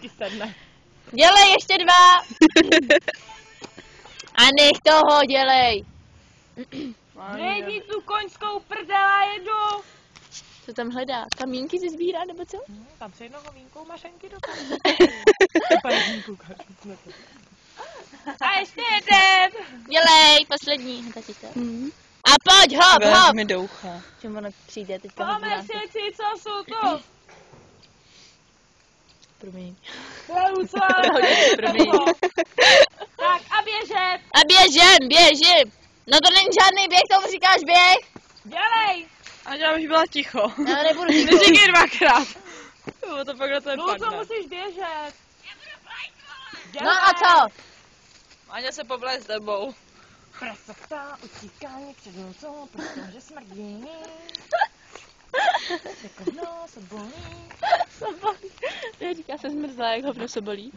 Ti sedne. Dělej ještě dva! A nech toho, dělej! Dej mi tu koňskou prdela jedu. Co tam hledá? Kamínky si sbírá, nebo co? Hm, Tam si jednoho vínkou mašenky do A ještě jeden. Dělej, poslední. Taky to. A pojď, hop, hop! mi do ucha. Čím ono přijde teďka Máme hledá. si, co jsou to? Promiň. Tak a běžet. A běžem, běžím! No to není žádný běh, tomu říkáš běh? Dělej. A já už byla ticho. Já nebudu říkat. Neříkej dvakrát. Jo, to pak na ten Luco, padne. musíš běžet. No a co? Aňa se povle s tebou. Prasata utíkání před Lucou, protože smrdí. Jako dno se bolí. Sobolí. Říká se zmrzla, jak ho v nose bolí.